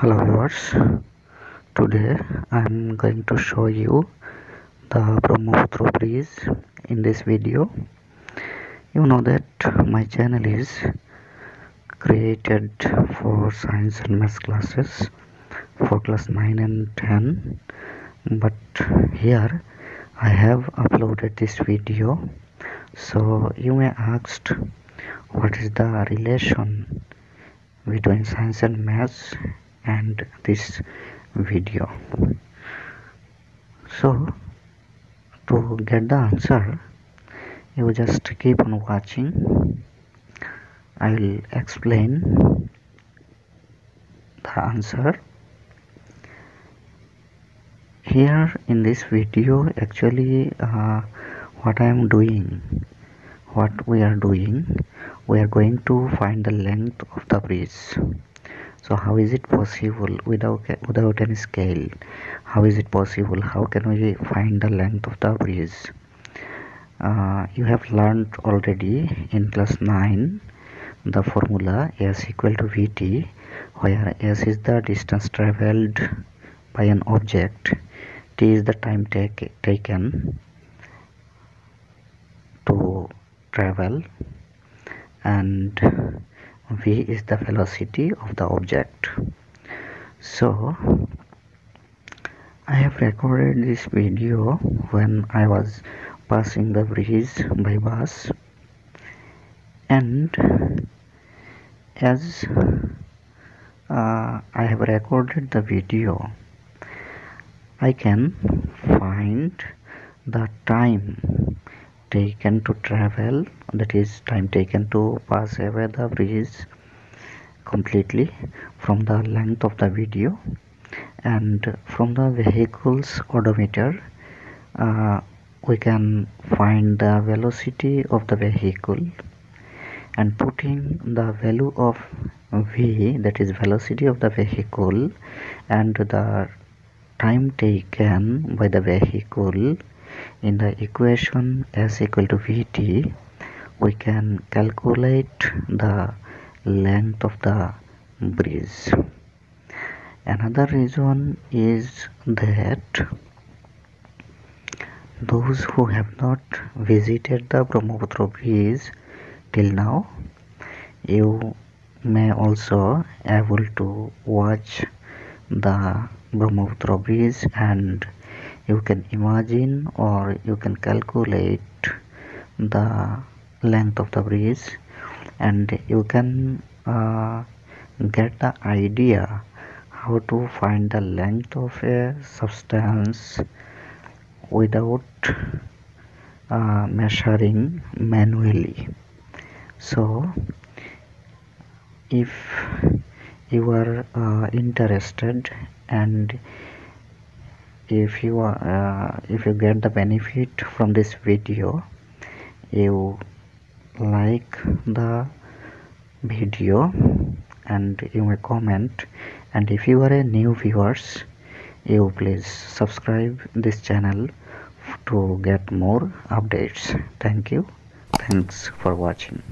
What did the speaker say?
hello viewers. Today i'm going to show you the brahmaputra bridge in this video. You know that my channel is created for science and math classes for class 9 and 10 but here i have uploaded this video. So you may ask what is the relation between science and maths and this video. So to get the answer you just keep on watching. I will explain the answer. Here in this video actually uh, what I am doing what we are doing we are going to find the length of the bridge so how is it possible without without any scale? How is it possible? How can we find the length of the bridge? Uh, you have learned already in class 9 the formula s equal to vt where s is the distance traveled by an object. T is the time take, taken to travel. And v is the velocity of the object. So I have recorded this video when I was passing the bridge by bus. And as uh, I have recorded the video I can find the time taken to travel that is time taken to pass away the bridge completely from the length of the video. And from the vehicle's odometer uh, we can find the velocity of the vehicle. And putting the value of v that is velocity of the vehicle and the time taken by the vehicle in the equation s equal to vt we can calculate the length of the bridge. Another reason is that those who have not visited the Brahmaputra bridge till now you may also able to watch the Brahmaputra bridge and you can imagine or you can calculate the length of the bridge and you can uh, get the idea how to find the length of a substance without uh, measuring manually. So if you are uh, interested and if you are uh, if you get the benefit from this video you like the video and you may comment. And if you are a new viewers you please subscribe this channel to get more updates. Thank you. Thanks for watching